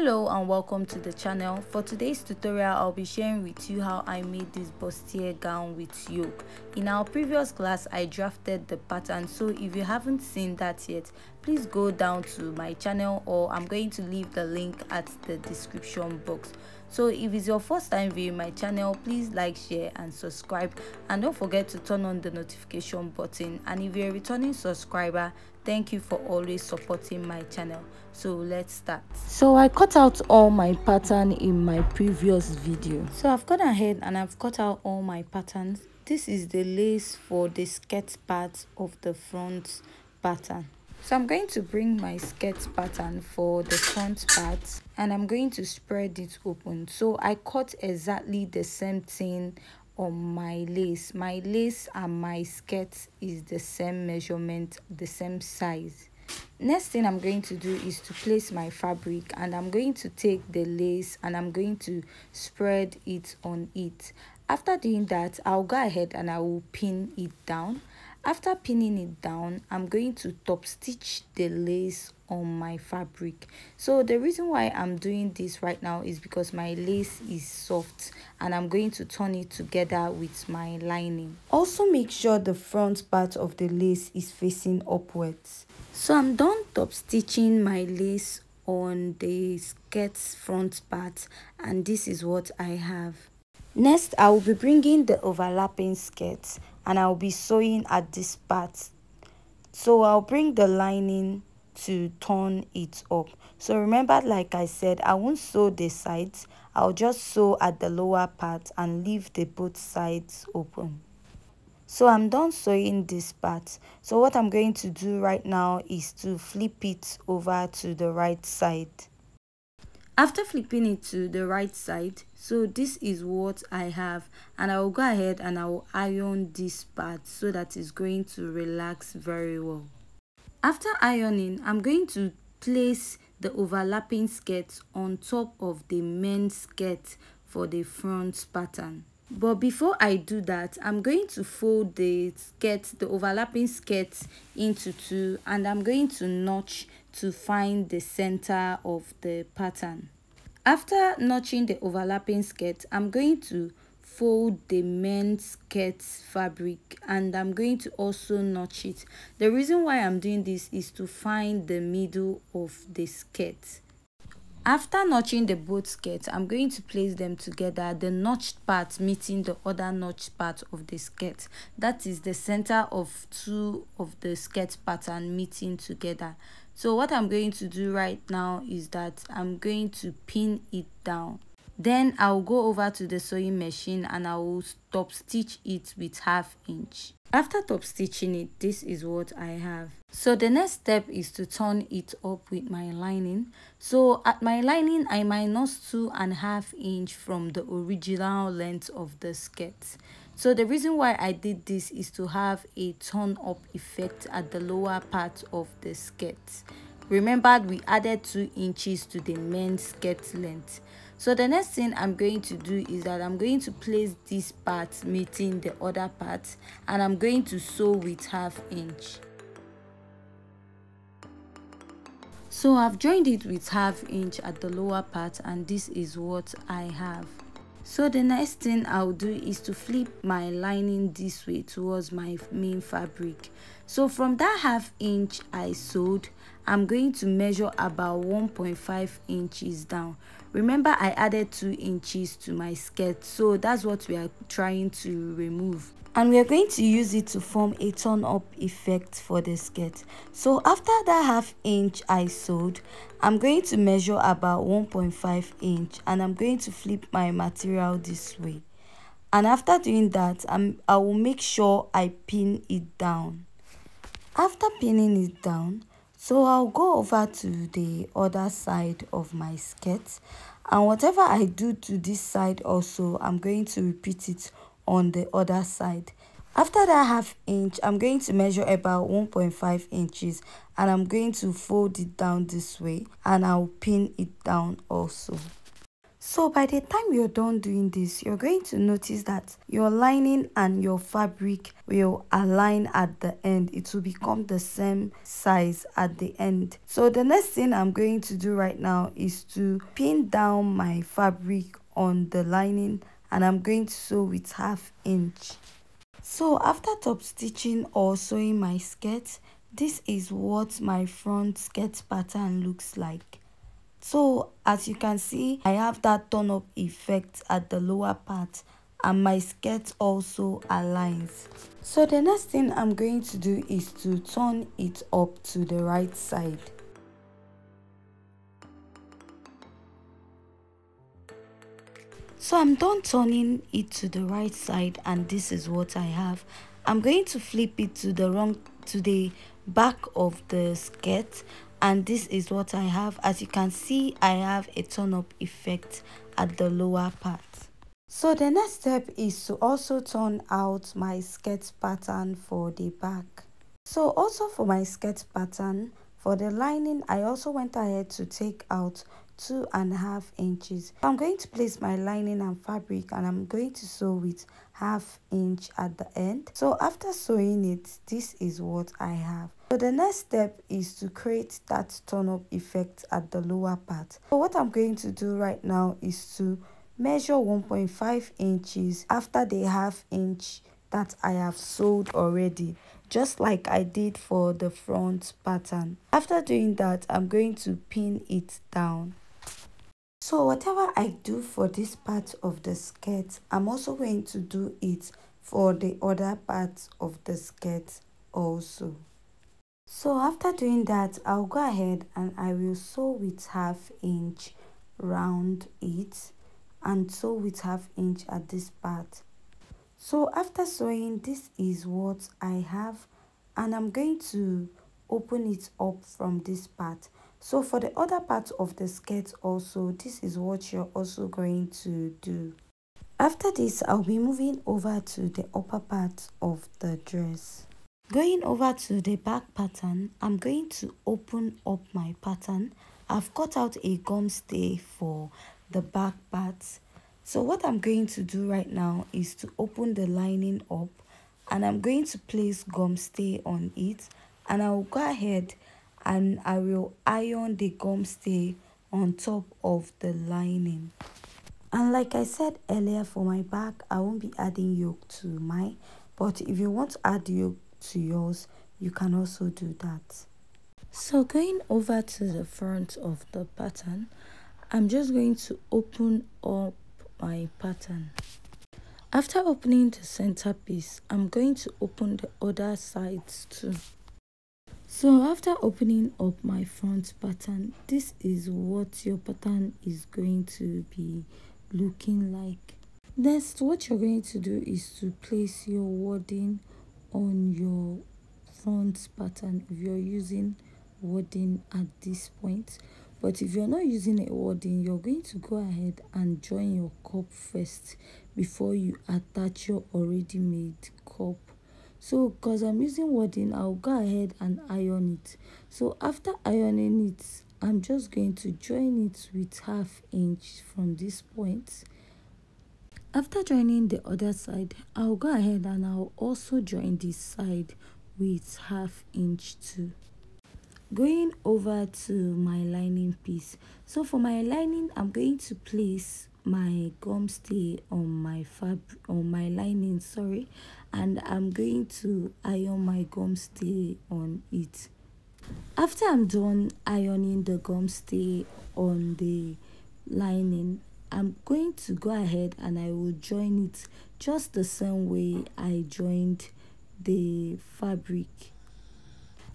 hello and welcome to the channel. For today's tutorial i'll be sharing with you how i made this bustier gown with yoke. In our previous class i drafted the pattern so if you haven't seen that yet please go down to my channel or i'm going to leave the link at the description box. So if it's your first time viewing my channel please like share and subscribe. And don't forget to turn on the notification button. And if you're a returning subscriber thank you for always supporting my channel. So let's start. So i cut out all my pattern in my previous video. So i've gone ahead and i've cut out all my patterns. This is the lace for the skirt part of the front pattern. So i'm going to bring my skirt pattern for the front part and i'm going to spread it open. So i cut exactly the same thing on my lace. My lace and my skirt is the same measurement the same size. Next thing i'm going to do is to place my fabric and i'm going to take the lace and i'm going to spread it on it. After doing that i'll go ahead and i will pin it down after pinning it down i'm going to top stitch the lace on my fabric. So the reason why i'm doing this right now is because my lace is soft and i'm going to turn it together with my lining. Also make sure the front part of the lace is facing upwards. So i'm done top stitching my lace on the skirt's front part and this is what i have. Next i will be bringing the overlapping skirt and I'll be sewing at this part. So I'll bring the lining to turn it up. So remember like I said I won't sew the sides. I'll just sew at the lower part and leave the both sides open. So I'm done sewing this part. So what I'm going to do right now is to flip it over to the right side. After flipping it to the right side so this is what i have and i will go ahead and i will iron this part so that it's going to relax very well. After ironing i'm going to place the overlapping skirt on top of the main skirt for the front pattern. But before i do that i'm going to fold the skirt the overlapping skirt into two and i'm going to notch to find the center of the pattern after notching the overlapping skirt i'm going to fold the main skirt fabric and i'm going to also notch it. The reason why i'm doing this is to find the middle of the skirt. After notching the both skirts i'm going to place them together the notched part meeting the other notched part of the skirt. That is the center of two of the skirt pattern meeting together so what i'm going to do right now is that i'm going to pin it down. Then i'll go over to the sewing machine and i will top stitch it with half inch. After top stitching it this is what i have. So the next step is to turn it up with my lining. So at my lining i minus two and a half inch from the original length of the skirt so the reason why i did this is to have a turn up effect at the lower part of the skirt. Remember we added two inches to the main skirt length. So the next thing i'm going to do is that i'm going to place this part meeting the other part and i'm going to sew with half inch. So i've joined it with half inch at the lower part and this is what i have so the next thing i'll do is to flip my lining this way towards my main fabric. So from that half inch i sewed i'm going to measure about 1.5 inches down. Remember i added two inches to my skirt. So that's what we are trying to remove and we are going to use it to form a turn up effect for the skirt so after that half inch i sewed i'm going to measure about 1.5 inch and i'm going to flip my material this way. And after doing that I'm, i will make sure i pin it down. After pinning it down so i'll go over to the other side of my skirt and whatever i do to this side also i'm going to repeat it on the other side after that half inch i'm going to measure about 1.5 inches and i'm going to fold it down this way and i'll pin it down also So by the time you're done doing this, you're going to notice that your lining and your fabric will align at the end. It will become the same size at the end. So the next thing I'm going to do right now is to pin down my fabric on the lining and I'm going to sew with half inch. So after top stitching or sewing my skirt, this is what my front skirt pattern looks like. So as you can see, I have that turn up effect at the lower part and my skirt also aligns. So the next thing I'm going to do is to turn it up to the right side. So I'm done turning it to the right side and this is what I have. I'm going to flip it to the wrong to the back of the skirt and this is what I have. As you can see, I have a turn up effect at the lower part. So the next step is to also turn out my skirt pattern for the back. So also for my skirt pattern, for the lining, I also went ahead to take out two and a half inches i'm going to place my lining and fabric and i'm going to sew with half inch at the end so after sewing it this is what i have so the next step is to create that turn up effect at the lower part so what i'm going to do right now is to measure 1.5 inches after the half inch that I have sewed already just like I did for the front pattern. After doing that, I'm going to pin it down. So whatever I do for this part of the skirt, I'm also going to do it for the other parts of the skirt also. So after doing that, I'll go ahead and I will sew with half inch round it and sew with half inch at this part. So after sewing, this is what I have and I'm going to open it up from this part so for the other part of the skirt also this is what you're also going to do. After this i'll be moving over to the upper part of the dress. Going over to the back pattern i'm going to open up my pattern. I've cut out a gum stay for the back part. So what i'm going to do right now is to open the lining up and i'm going to place gum stay on it and i'll go ahead and I will iron the gum stay on top of the lining. And like I said earlier for my back, I won't be adding yoke to mine. But if you want to add yoke to yours, you can also do that. So going over to the front of the pattern, I'm just going to open up my pattern. After opening the center piece, I'm going to open the other sides too. So after opening up my front pattern, this is what your pattern is going to be looking like. Next, what you're going to do is to place your wadding on your front pattern if you're using wadding at this point. But if you're not using a wadding, you're going to go ahead and join your cup first before you attach your already made cup so because i'm using wadding i'll go ahead and iron it. So after ironing it i'm just going to join it with half inch from this point. After joining the other side i'll go ahead and i'll also join this side with half inch too. Going over to my lining piece. So for my lining i'm going to place my gum stay on my fab on my lining sorry and i'm going to iron my gum stay on it. After i'm done ironing the gum stay on the lining i'm going to go ahead and i will join it just the same way i joined the fabric.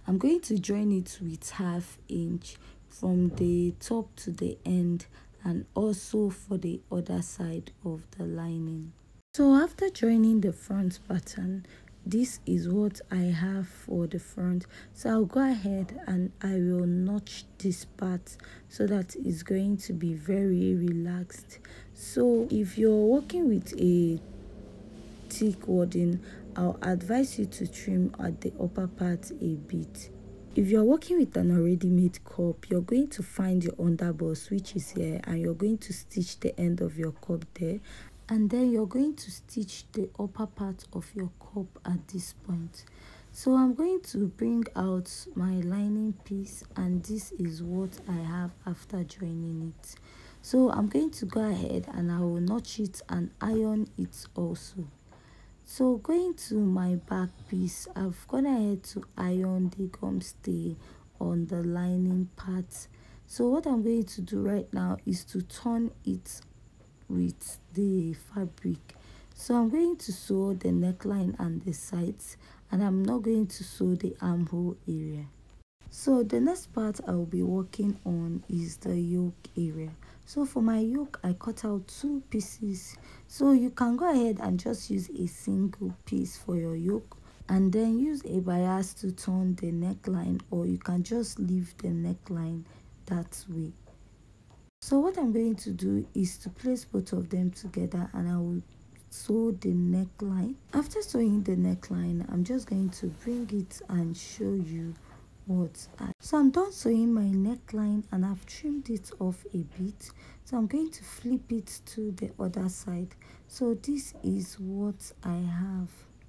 I'm going to join it with half inch from the top to the end and also for the other side of the lining so after joining the front pattern this is what i have for the front. So i'll go ahead and i will notch this part so that it's going to be very relaxed. So if you're working with a thick wadding i'll advise you to trim at the upper part a bit. If you're working with an already made cup you're going to find your underbust which is here and you're going to stitch the end of your cup there and then you're going to stitch the upper part of your cup at this point. So i'm going to bring out my lining piece and this is what i have after joining it. So i'm going to go ahead and i will notch it and iron it also. So going to my back piece i've gone ahead to iron the gum stay on the lining part. So what i'm going to do right now is to turn it with the fabric. So i'm going to sew the neckline and the sides and i'm not going to sew the armhole area. So the next part i'll be working on is the yoke area. So for my yoke i cut out two pieces. So you can go ahead and just use a single piece for your yoke and then use a bias to turn the neckline or you can just leave the neckline that way so what i'm going to do is to place both of them together and i will sew the neckline. After sewing the neckline i'm just going to bring it and show you what I, so i'm done sewing my neckline and i've trimmed it off a bit. So i'm going to flip it to the other side. So this is what i have.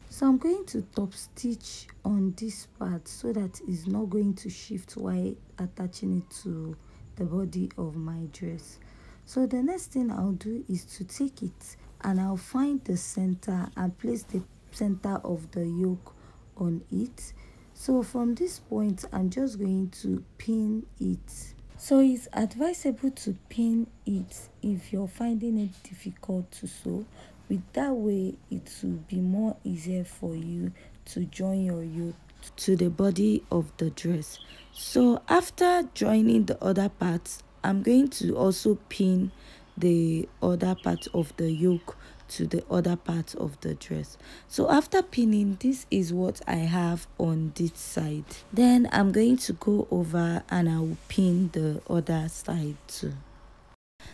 So i'm going to top stitch on this part so that it's not going to shift while attaching it to the body of my dress. So the next thing i'll do is to take it and i'll find the center and place the center of the yoke on it. So from this point i'm just going to pin it. So it's advisable to pin it if you're finding it difficult to sew. With that way it will be more easier for you to join your yoke to the body of the dress. So after joining the other parts i'm going to also pin the other part of the yoke to the other part of the dress. So after pinning this is what i have on this side. Then i'm going to go over and i will pin the other side too.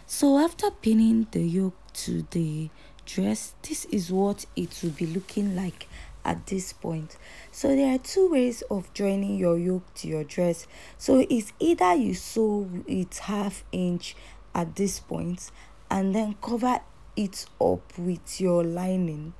So after pinning the yoke to the dress this is what it will be looking like at this point. So there are two ways of joining your yoke to your dress. So it's either you sew it half inch at this point and then cover it up with your lining.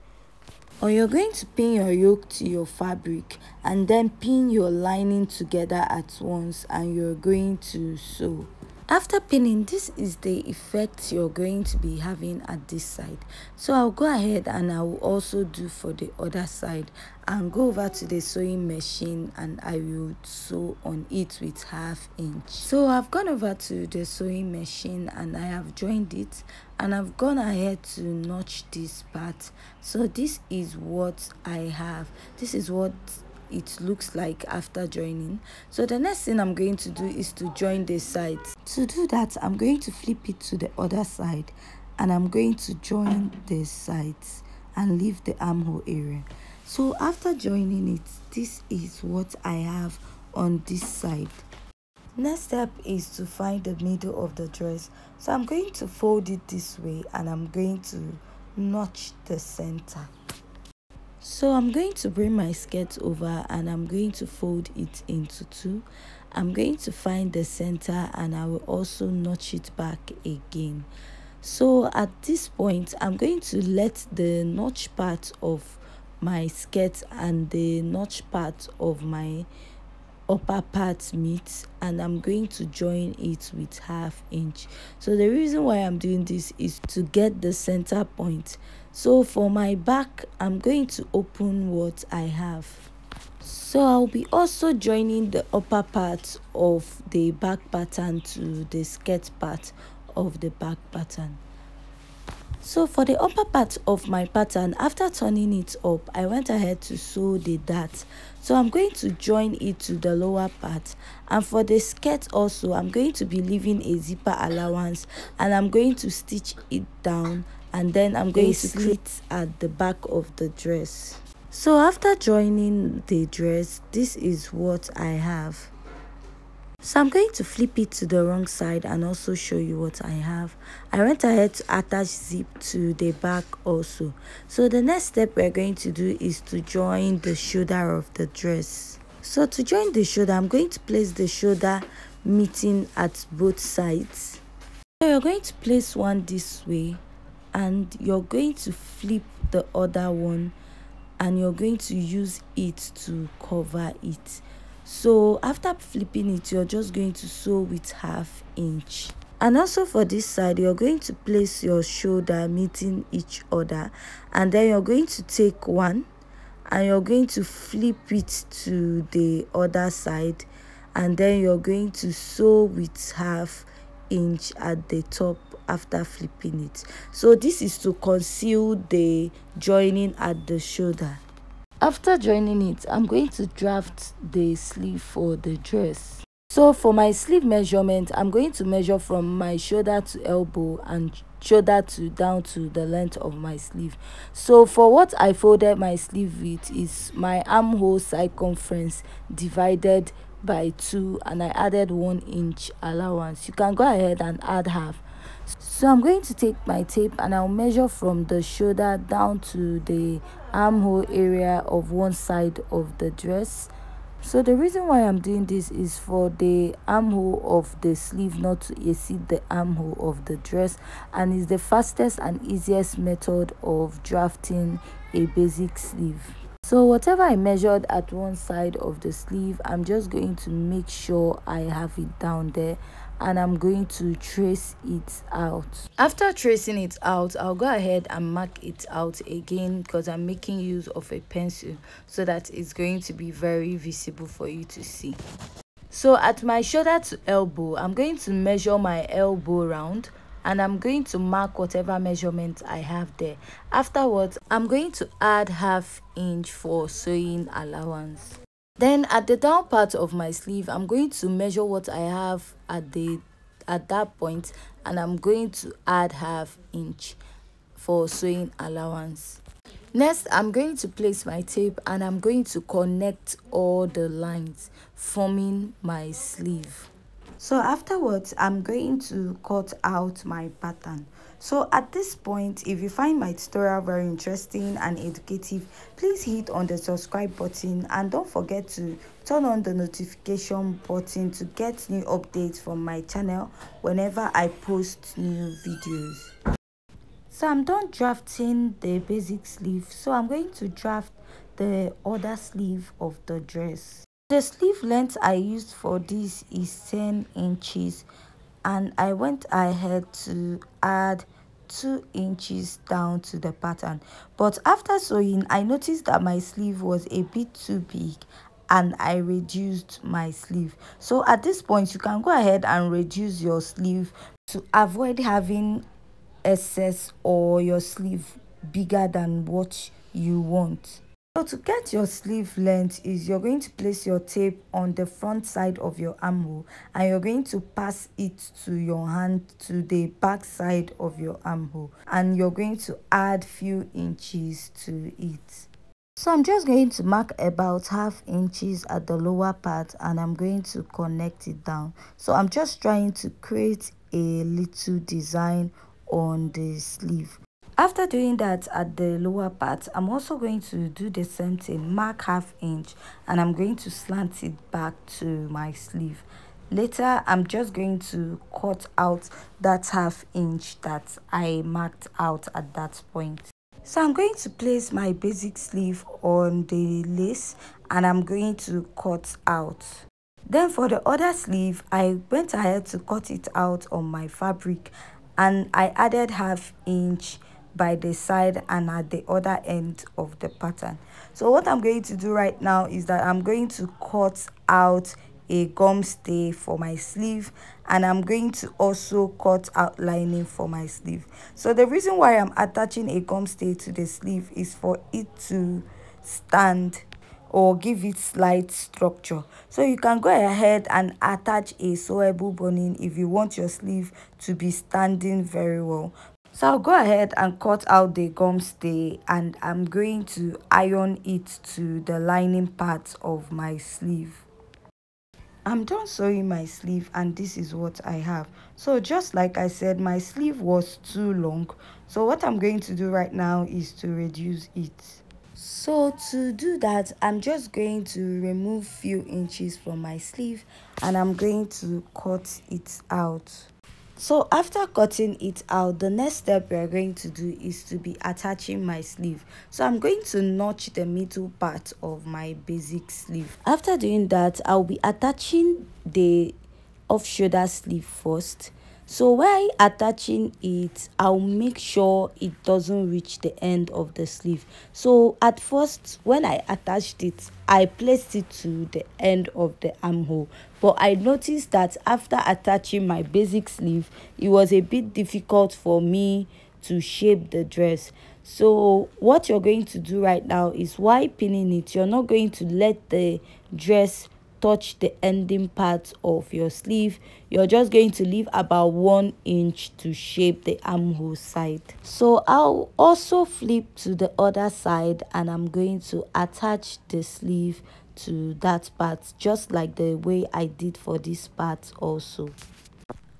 Or you're going to pin your yoke to your fabric and then pin your lining together at once and you're going to sew after pinning this is the effect you're going to be having at this side. So i'll go ahead and i will also do for the other side and go over to the sewing machine and i will sew on it with half inch. So i've gone over to the sewing machine and i have joined it and i've gone ahead to notch this part. So this is what i have. This is what it looks like after joining. So the next thing i'm going to do is to join the sides to do that i'm going to flip it to the other side and i'm going to join the sides and leave the armhole area. So after joining it this is what i have on this side. Next step is to find the middle of the dress. So i'm going to fold it this way and i'm going to notch the center so i'm going to bring my skirt over and i'm going to fold it into two. I'm going to find the center and i will also notch it back again. So at this point i'm going to let the notch part of my skirt and the notch part of my upper part meet and i'm going to join it with half inch. So the reason why i'm doing this is to get the center point. So for my back i'm going to open what i have. So i'll be also joining the upper part of the back pattern to the skirt part of the back pattern so for the upper part of my pattern after turning it up i went ahead to sew the dart. So i'm going to join it to the lower part. And for the skirt also i'm going to be leaving a zipper allowance. And i'm going to stitch it down. And then I'm going to slit at the back of the dress. So after joining the dress, this is what I have. So I'm going to flip it to the wrong side and also show you what I have. I went ahead to attach zip to the back also. So the next step we're going to do is to join the shoulder of the dress. So to join the shoulder, I'm going to place the shoulder meeting at both sides. So you're going to place one this way and you're going to flip the other one and you're going to use it to cover it so after flipping it you're just going to sew with half inch. And also for this side you're going to place your shoulder meeting each other. And then you're going to take one and you're going to flip it to the other side. And then you're going to sew with half inch at the top after flipping it. So this is to conceal the joining at the shoulder after joining it i'm going to draft the sleeve for the dress so for my sleeve measurement i'm going to measure from my shoulder to elbow and shoulder to down to the length of my sleeve so for what i folded my sleeve with is my armhole circumference divided by 2 and I added 1 inch allowance. You can go ahead and add half. So I'm going to take my tape and I'll measure from the shoulder down to the armhole area of one side of the dress. So the reason why I'm doing this is for the armhole of the sleeve not to exceed the armhole of the dress and is the fastest and easiest method of drafting a basic sleeve so whatever i measured at one side of the sleeve i'm just going to make sure i have it down there and i'm going to trace it out after tracing it out i'll go ahead and mark it out again because i'm making use of a pencil so that it's going to be very visible for you to see so at my shoulder to elbow i'm going to measure my elbow round and I'm going to mark whatever measurement I have there. Afterwards, I'm going to add half inch for sewing allowance. Then at the down part of my sleeve, I'm going to measure what I have at the at that point and I'm going to add half inch for sewing allowance. Next, I'm going to place my tape and I'm going to connect all the lines forming my sleeve so afterwards i'm going to cut out my pattern so at this point if you find my tutorial very interesting and educative please hit on the subscribe button and don't forget to turn on the notification button to get new updates from my channel whenever i post new videos. So i'm done drafting the basic sleeve. So i'm going to draft the other sleeve of the dress. The sleeve length I used for this is 10 inches and I went ahead to add 2 inches down to the pattern. But after sewing I noticed that my sleeve was a bit too big and I reduced my sleeve. So at this point you can go ahead and reduce your sleeve to avoid having excess or your sleeve bigger than what you want so to get your sleeve length is you're going to place your tape on the front side of your armhole and you're going to pass it to your hand to the back side of your armhole and you're going to add few inches to it. So I'm just going to mark about half inches at the lower part and I'm going to connect it down. So I'm just trying to create a little design on the sleeve after doing that at the lower part i'm also going to do the same thing mark half inch and i'm going to slant it back to my sleeve. Later i'm just going to cut out that half inch that i marked out at that point. So i'm going to place my basic sleeve on the lace and i'm going to cut out. Then for the other sleeve i went ahead to cut it out on my fabric and i added half inch by the side and at the other end of the pattern. So what i'm going to do right now is that i'm going to cut out a gum stay for my sleeve and i'm going to also cut outlining for my sleeve. So the reason why i'm attaching a gum stay to the sleeve is for it to stand or give it slight structure. So you can go ahead and attach a sewable boning if you want your sleeve to be standing very well so I'll go ahead and cut out the gum stay and I'm going to iron it to the lining part of my sleeve. I'm done sewing my sleeve and this is what I have. So just like I said, my sleeve was too long. So what I'm going to do right now is to reduce it. so to do that i'm just going to remove few inches from my sleeve and i'm going to cut it out so after cutting it out the next step we are going to do is to be attaching my sleeve. So i'm going to notch the middle part of my basic sleeve. After doing that i'll be attaching the off shoulder sleeve first. So while attaching it i'll make sure it doesn't reach the end of the sleeve. So at first when i attached it i placed it to the end of the armhole. But i noticed that after attaching my basic sleeve it was a bit difficult for me to shape the dress. So what you're going to do right now is while pinning it you're not going to let the dress touch the ending part of your sleeve you're just going to leave about one inch to shape the armhole side so i'll also flip to the other side and i'm going to attach the sleeve to that part just like the way i did for this part also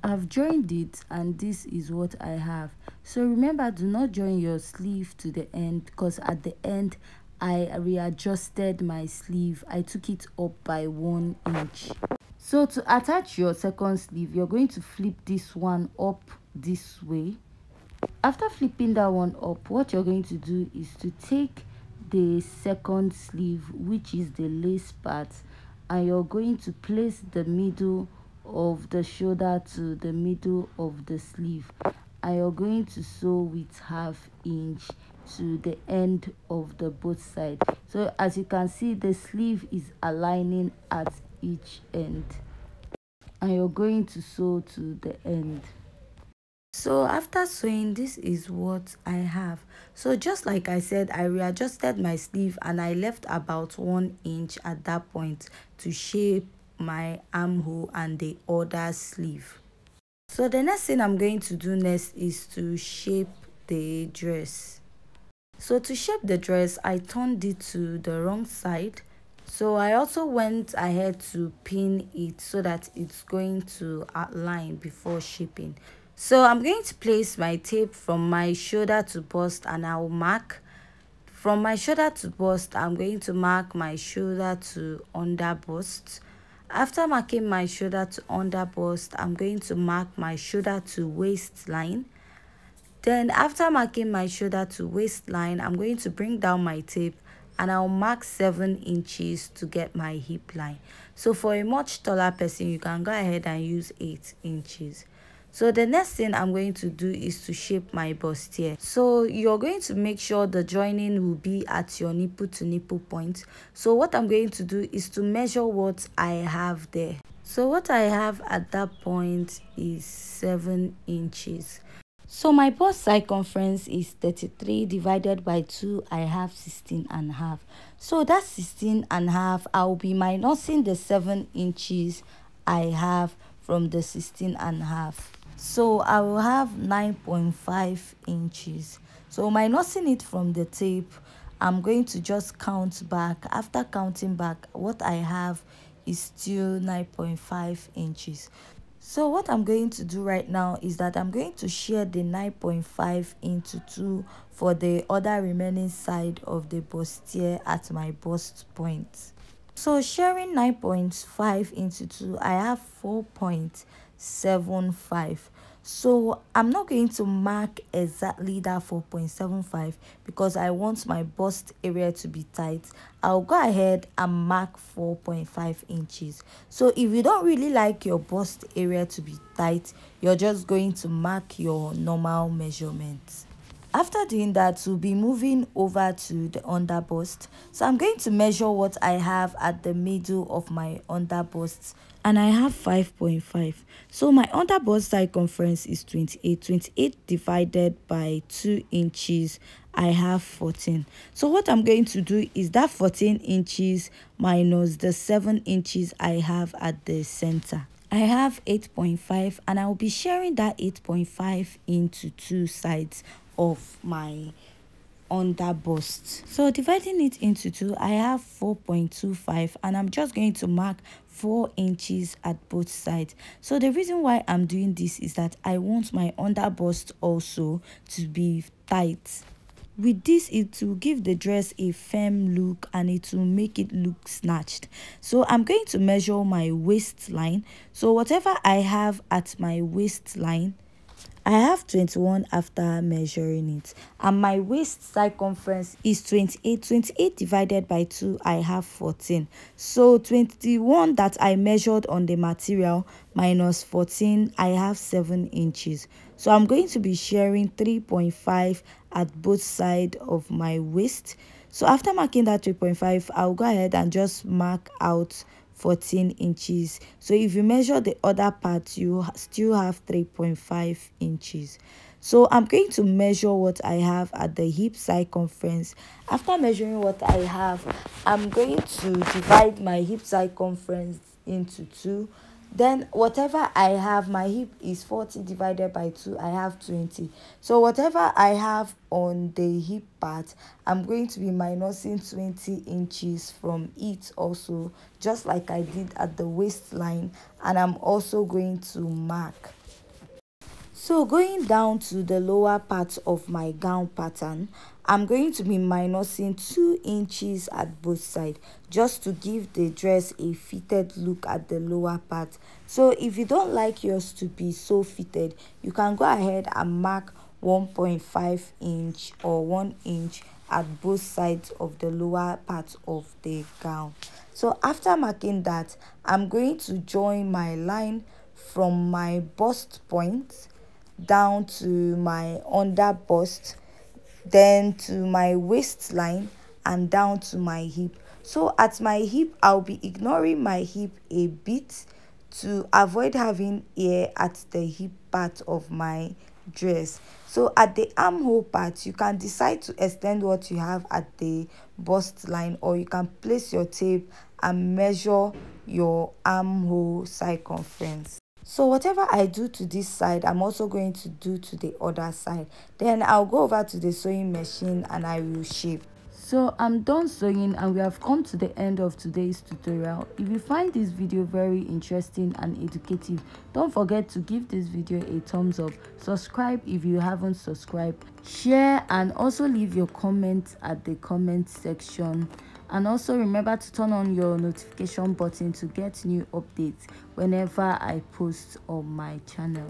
I've joined it and this is what I have. So remember do not join your sleeve to the end because at the end I readjusted my sleeve. I took it up by one inch. So to attach your second sleeve, you're going to flip this one up this way. After flipping that one up, what you're going to do is to take the second sleeve, which is the lace part, and you're going to place the middle of the shoulder to the middle of the sleeve and you're going to sew with half inch to the end of the both side. So as you can see the sleeve is aligning at each end. And you're going to sew to the end. So after sewing this is what i have. So just like i said i readjusted my sleeve and i left about one inch at that point to shape my armhole and the other sleeve so the next thing i'm going to do next is to shape the dress. So to shape the dress i turned it to the wrong side. So i also went ahead to pin it so that it's going to align before shaping. So i'm going to place my tape from my shoulder to bust and i'll mark. From my shoulder to bust i'm going to mark my shoulder to under bust after marking my shoulder to under bust i'm going to mark my shoulder to waistline then after marking my shoulder to waistline, I'm going to bring down my tape and I'll mark 7 inches to get my hip line. So for a much taller person, you can go ahead and use 8 inches. So the next thing I'm going to do is to shape my bustier. So you're going to make sure the joining will be at your nipple to nipple point. So what I'm going to do is to measure what I have there. So what I have at that point is 7 inches. So my bust circumference is 33 divided by 2, I have 16 and a half. So that's 16 and a half. I'll be minusing the 7 inches I have from the 16 and a half. So I will have 9.5 inches. So minusing it from the tape, I'm going to just count back. After counting back, what I have is still 9.5 inches so what i'm going to do right now is that i'm going to share the 9.5 into 2 for the other remaining side of the bustier at my bust point so sharing 9.5 into 2 i have 4.75 so i'm not going to mark exactly that 4.75 because i want my bust area to be tight. I'll go ahead and mark 4.5 inches. So if you don't really like your bust area to be tight you're just going to mark your normal measurements after doing that we'll be moving over to the under bust so i'm going to measure what i have at the middle of my under bust and i have 5.5 so my under bust circumference is 28 28 divided by 2 inches i have 14 so what i'm going to do is that 14 inches minus the 7 inches i have at the center. I have 8.5 and I'll be sharing that 8.5 into two sides of my under bust. So dividing it into two i have 4.25 and i'm just going to mark four inches at both sides. So the reason why i'm doing this is that i want my under bust also to be tight. With this it will give the dress a firm look and it will make it look snatched. So i'm going to measure my waistline. So whatever i have at my waistline I have 21 after measuring it and my waist circumference is 28. 28 divided by 2 I have 14. So 21 that I measured on the material minus 14 I have 7 inches. So I'm going to be sharing 3.5 at both sides of my waist. So after marking that 3.5 I'll go ahead and just mark out 14 inches. So if you measure the other part you still have 3.5 inches. So i'm going to measure what i have at the hip circumference after measuring what i have i'm going to divide my hip circumference into two then whatever i have my hip is 40 divided by 2 i have 20 so whatever i have on the hip part i'm going to be minusing 20 inches from it also just like i did at the waistline. And i'm also going to mark so going down to the lower part of my gown pattern i'm going to be minusing two inches at both sides just to give the dress a fitted look at the lower part. So if you don't like yours to be so fitted you can go ahead and mark 1.5 inch or 1 inch at both sides of the lower part of the gown. So after marking that i'm going to join my line from my bust point down to my under bust then to my waistline and down to my hip. So at my hip i'll be ignoring my hip a bit to avoid having air at the hip part of my dress. So at the armhole part you can decide to extend what you have at the bust line or you can place your tape and measure your armhole circumference so whatever i do to this side i'm also going to do to the other side. Then i'll go over to the sewing machine and i will shape so i'm done sewing and we have come to the end of today's tutorial. If you find this video very interesting and educative don't forget to give this video a thumbs up. Subscribe if you haven't subscribed. Share and also leave your comments at the comment section and also remember to turn on your notification button to get new updates whenever i post on my channel